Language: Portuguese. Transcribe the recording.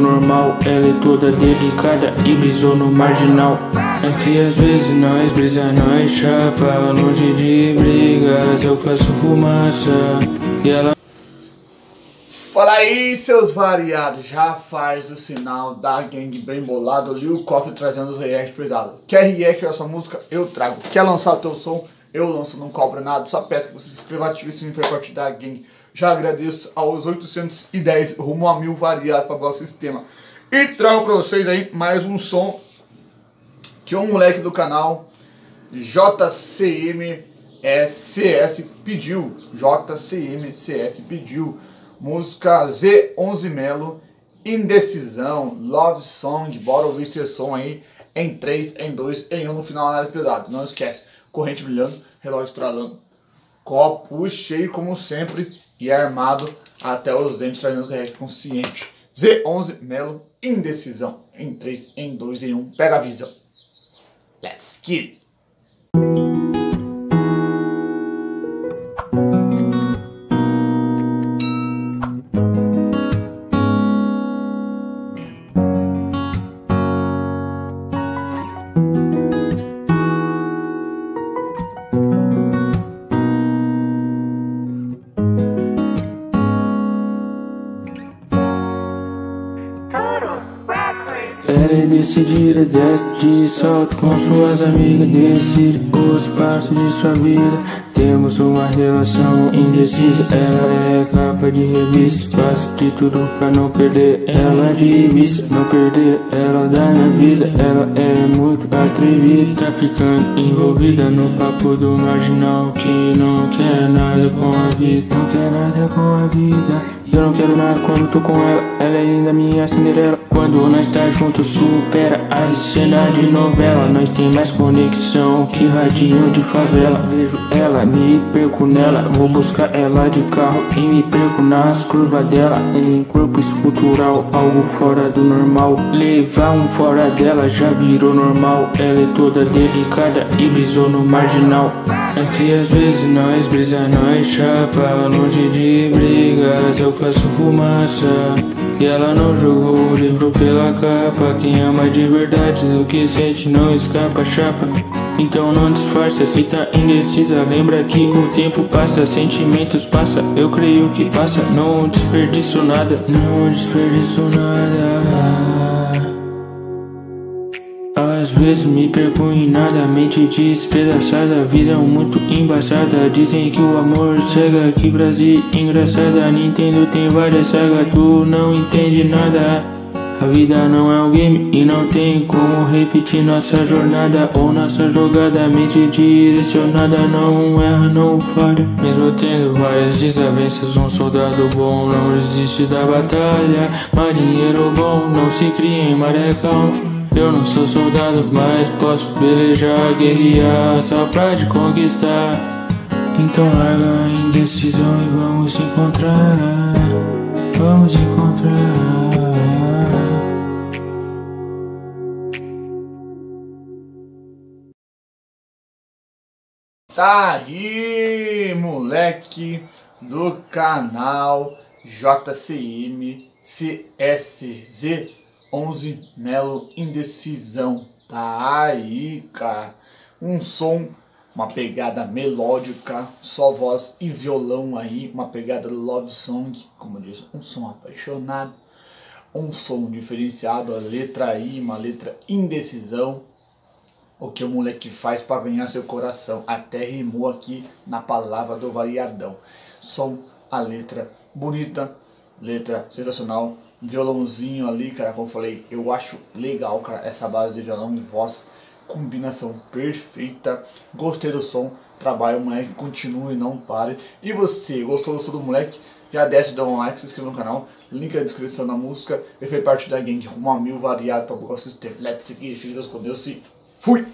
Normal, ela é toda delicada e brisou no marginal. É que às vezes nós brisa, nós chapa, longe de brigas, eu faço fumaça e ela. Fala aí, seus variados, já faz o sinal da gangue bem bolado, ali o cofre trazendo os react pesados. Quer react essa música? Eu trago. Quer lançar o teu som? Eu lanço, não cobro nada. Só peço que você se inscreva, ative o sininho para da gangue. Já agradeço aos 810 rumo a mil variados para o sistema. E trago para vocês aí mais um som que um moleque do canal JCMCS pediu. JCMCS pediu. Música Z11 Melo, Indecisão, Love Song. Bora ouvir esse som aí em 3, em 2, em 1 no final análise pesado. Não esquece, corrente brilhando, relógio estralando, copo cheio como sempre e armado até os dentes trazendo os reais consciente. Z11 Melo, Indecisão. Em 3, em 2, em 1. Pega a visão. Let's get it. É decidida, desce de salto com suas amigas Decide os passos de sua vida Temos uma relação indecisa Ela é capa de revista. Faço de tudo pra não perder ela de vista Não perder ela da minha vida Ela é muito atrevida. Tá ficando envolvida no papo do marginal Que não quer nada com a vida. Não quer nada com a vida. Eu não quero nada quando tô com ela. Ela é linda, minha Cinderela. Quando nós tá junto supera a cena de novela. Nós tem mais conexão que radinho de favela. Vejo ela, me perco nela. Vou buscar ela de carro e me perco nas curvas dela. Um corpo escultural, algo fora do normal. Levar um fora dela já virou normal. Ela é toda delicada e brisou no marginal. Que às vezes nós brisa, nós chapa. Longe de brigas, eu faço fumaça. E ela não jogou o livro pela capa. Quem ama de verdade do que sente não escapa, chapa então não disfarça, se tá indecisa Lembra que o tempo passa, sentimentos passa Eu creio que passa, não desperdiço nada Não desperdiço nada às vezes me perco em nada, mente despedaçada, visão muito embaçada. Dizem que o amor cega, que Brasil engraçada. Nintendo tem várias sagas, tu não entende nada. A vida não é um game e não tem como repetir nossa jornada ou nossa jogada. Mente direcionada não erra, não falha. Mesmo tendo várias desavenças, um soldado bom não resiste da batalha. Marinheiro bom não se cria em maré calma. Eu não sou soldado, mas posso pelejar, guerrear só pra te conquistar. Então larga a indecisão e vamos se encontrar. Vamos encontrar. Tá aí, moleque do canal JCM CSZ 11 Melo Indecisão. Tá aí, cara. Um som, uma pegada melódica, só voz e violão aí, uma pegada love song, como diz, um som apaixonado, um som diferenciado, a letra aí, uma letra indecisão. O que o moleque faz para ganhar seu coração, até rimou aqui na palavra do variadão. Som, a letra bonita, letra sensacional, violãozinho ali, cara, como eu falei, eu acho legal, cara, essa base de violão e voz, combinação perfeita, gostei do som, trabalho, moleque, continue, não pare, e você, gostou do som do moleque? Já desce, dá um like, se inscreva no canal, link na descrição da música, e foi parte da gangue, rumo a mil variado para o let's seguir, filhos com Deus fui!